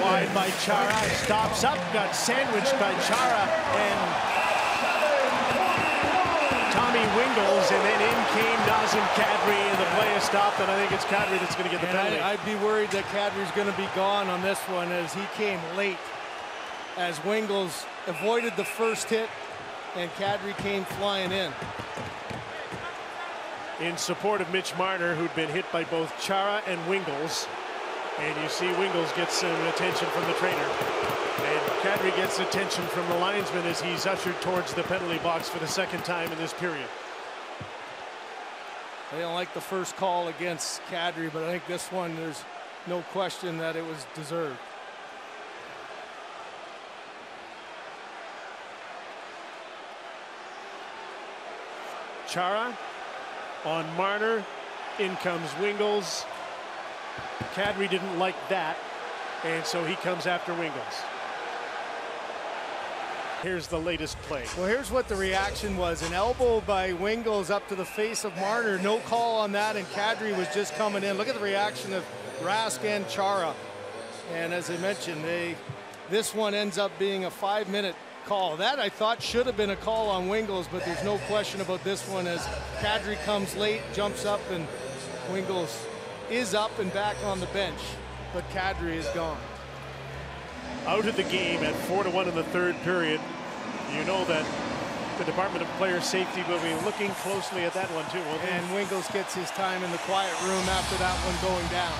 Wide by Chara. Stops up. Got sandwiched by Chara. And Tommy Wingels. And then in came Nazem Kadri. And the play is stopped. And I think it's Kadri that's going to get the And penalty. I, I'd be worried that Kadri's going to be gone on this one as he came late. As Wingels avoided the first hit and Kadri came flying in. in support of Mitch Marner, who'd been hit by both Chara and Wingels. And you see Wingels gets some attention from the trainer. And Kadri gets attention from the linesman as he's ushered towards the penalty box for the second time in this period. I don't like the first call against Kadri, but I think this one, there's no question that it was deserved. Chara on Marner. In comes Wingels. Kadri didn't like that. And so he comes after Wingels. Here's the latest play. Well, here's what the reaction was. An elbow by Wingels up to the face of Marner. No call on that, and Kadri was just coming in. Look at the reaction of Rask and Chara. And as I mentioned, they this one ends up being a five-minute call. That I thought should have been a call on Wingels, but there's no question about this one as Kadri comes late, jumps up, and Wingels is up and back on the bench. But Kadri is gone. out of the game at four to one in the third period. You know that the Department of Player Safety will be looking closely at that one too. And Wingels gets his time in the quiet room after that one going down.